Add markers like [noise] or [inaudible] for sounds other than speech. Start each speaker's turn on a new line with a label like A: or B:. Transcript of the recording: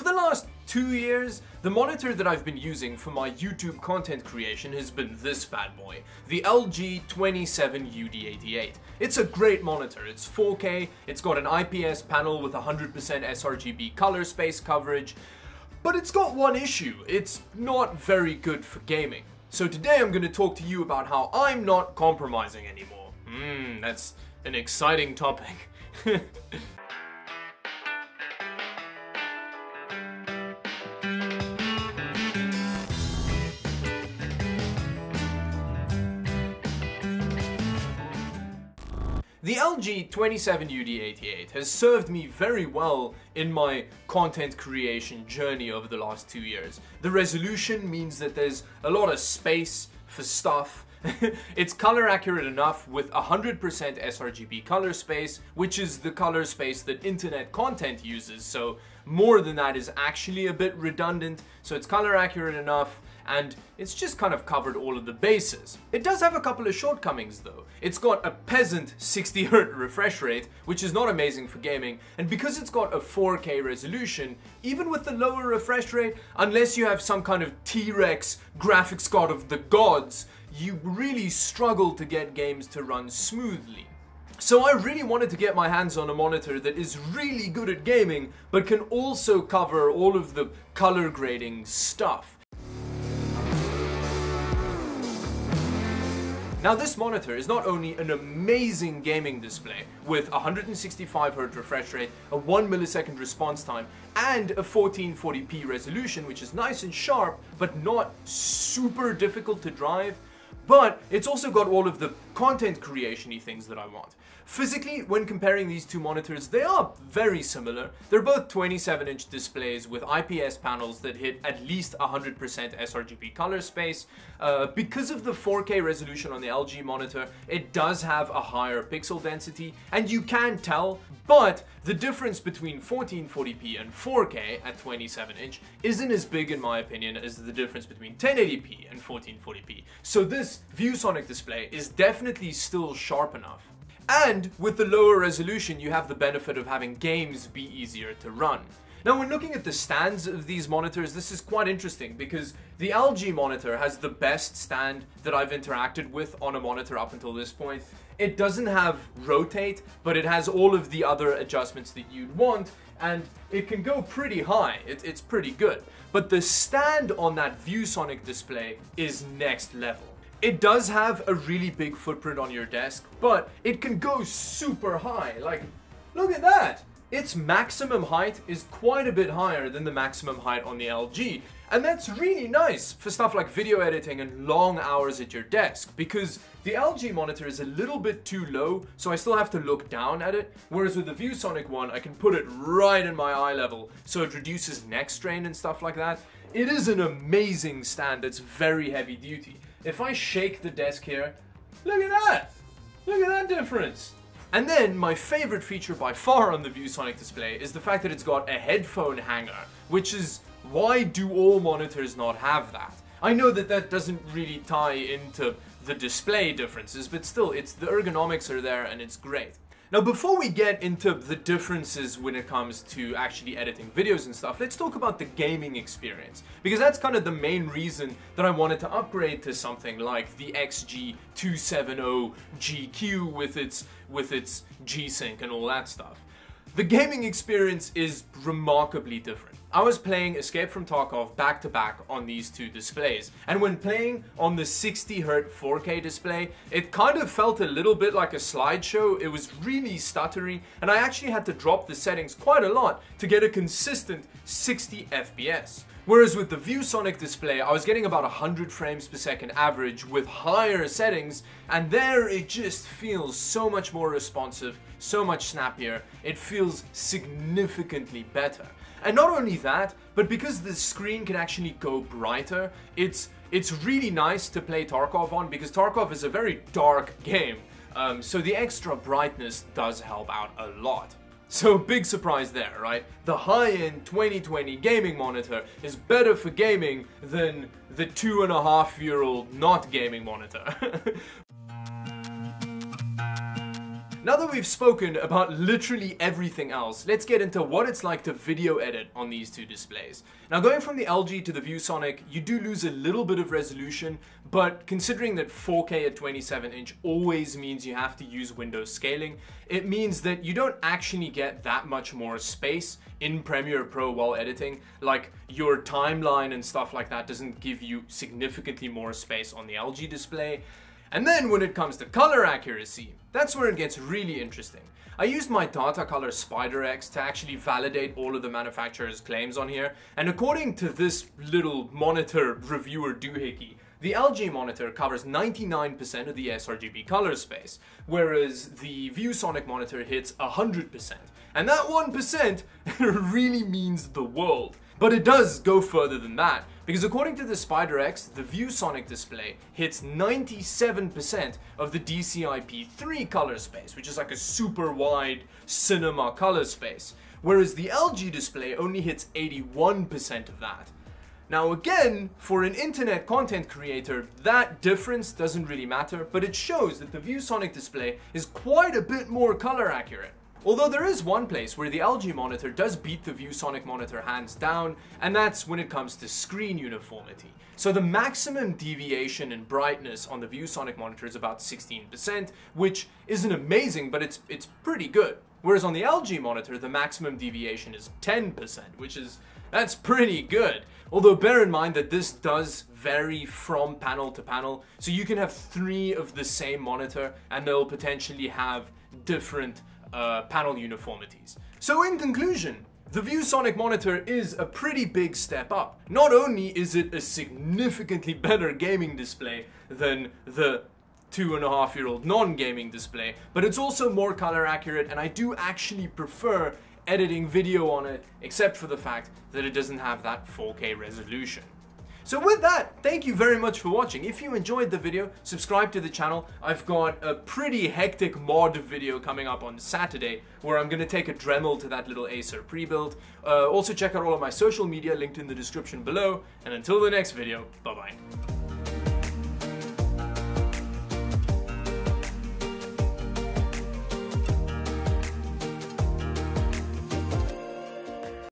A: For the last two years, the monitor that I've been using for my YouTube content creation has been this bad boy, the LG 27UD88. It's a great monitor, it's 4K, it's got an IPS panel with 100% sRGB color space coverage, but it's got one issue, it's not very good for gaming. So today I'm going to talk to you about how I'm not compromising anymore. Hmm, that's an exciting topic. [laughs] The LG 27UD88 has served me very well in my content creation journey over the last two years. The resolution means that there's a lot of space for stuff. [laughs] it's color accurate enough with 100% sRGB color space, which is the color space that internet content uses, so more than that is actually a bit redundant, so it's color accurate enough and it's just kind of covered all of the bases. It does have a couple of shortcomings though. It's got a peasant 60Hz [laughs] refresh rate, which is not amazing for gaming, and because it's got a 4K resolution, even with the lower refresh rate, unless you have some kind of T-Rex graphics card of the gods, you really struggle to get games to run smoothly. So I really wanted to get my hands on a monitor that is really good at gaming, but can also cover all of the color grading stuff. Now this monitor is not only an amazing gaming display with 165Hz refresh rate, a 1 millisecond response time, and a 1440p resolution which is nice and sharp but not super difficult to drive, but it's also got all of the content creation-y things that I want. Physically, when comparing these two monitors, they are very similar. They're both 27-inch displays with IPS panels that hit at least 100% sRGB color space. Uh, because of the 4K resolution on the LG monitor, it does have a higher pixel density, and you can tell, but the difference between 1440p and 4K at 27-inch isn't as big in my opinion as the difference between 1080p and 1440p. So this ViewSonic display is definitely still sharp enough. And with the lower resolution, you have the benefit of having games be easier to run. Now when looking at the stands of these monitors, this is quite interesting because the LG monitor has the best stand that I've interacted with on a monitor up until this point. It doesn't have rotate, but it has all of the other adjustments that you'd want, and it can go pretty high. It, it's pretty good. But the stand on that ViewSonic display is next level. It does have a really big footprint on your desk, but it can go super high. Like, look at that! Its maximum height is quite a bit higher than the maximum height on the LG. And that's really nice for stuff like video editing and long hours at your desk because the LG monitor is a little bit too low, so I still have to look down at it. Whereas with the ViewSonic one, I can put it right in my eye level, so it reduces neck strain and stuff like that. It is an amazing stand it's very heavy duty. If I shake the desk here, look at that! Look at that difference! And then my favorite feature by far on the ViewSonic display is the fact that it's got a headphone hanger, which is why do all monitors not have that? I know that that doesn't really tie into the display differences, but still, it's the ergonomics are there and it's great. Now before we get into the differences when it comes to actually editing videos and stuff, let's talk about the gaming experience. Because that's kind of the main reason that I wanted to upgrade to something like the XG270 GQ with its, with its G-Sync and all that stuff. The gaming experience is remarkably different. I was playing Escape from Tarkov back to back on these two displays, and when playing on the 60Hz 4K display, it kind of felt a little bit like a slideshow. It was really stuttery, and I actually had to drop the settings quite a lot to get a consistent 60 FPS. Whereas with the ViewSonic display, I was getting about 100 frames per second average with higher settings, and there it just feels so much more responsive, so much snappier, it feels significantly better. And not only that, but because the screen can actually go brighter, it's it's really nice to play Tarkov on because Tarkov is a very dark game. Um, so the extra brightness does help out a lot. So big surprise there, right? The high-end 2020 gaming monitor is better for gaming than the two and a half year old not gaming monitor. [laughs] Now that we've spoken about literally everything else, let's get into what it's like to video edit on these two displays. Now going from the LG to the ViewSonic, you do lose a little bit of resolution, but considering that 4K at 27 inch always means you have to use window scaling, it means that you don't actually get that much more space in Premiere Pro while editing. Like your timeline and stuff like that doesn't give you significantly more space on the LG display. And then when it comes to color accuracy, that's where it gets really interesting. I used my Datacolor SpyderX to actually validate all of the manufacturer's claims on here, and according to this little monitor reviewer doohickey, the LG monitor covers 99% of the sRGB color space, whereas the ViewSonic monitor hits 100%. And that 1% [laughs] really means the world. But it does go further than that, because according to the SpyderX, the ViewSonic display hits 97% of the DCI-P3 color space, which is like a super wide cinema color space, whereas the LG display only hits 81% of that. Now again, for an internet content creator, that difference doesn't really matter, but it shows that the ViewSonic display is quite a bit more color accurate. Although there is one place where the LG monitor does beat the ViewSonic monitor hands down, and that's when it comes to screen uniformity. So the maximum deviation in brightness on the ViewSonic monitor is about 16%, which isn't amazing, but it's, it's pretty good. Whereas on the LG monitor, the maximum deviation is 10%, which is, that's pretty good. Although bear in mind that this does vary from panel to panel, so you can have three of the same monitor and they'll potentially have different uh, panel uniformities. So in conclusion, the ViewSonic monitor is a pretty big step up. Not only is it a significantly [laughs] better gaming display than the two and a half year old non-gaming display, but it's also more color accurate and I do actually prefer editing video on it, except for the fact that it doesn't have that 4K resolution. So with that, thank you very much for watching. If you enjoyed the video, subscribe to the channel. I've got a pretty hectic mod video coming up on Saturday where I'm going to take a Dremel to that little Acer pre-build. Uh, also check out all of my social media linked in the description below. And until the next video, bye-bye.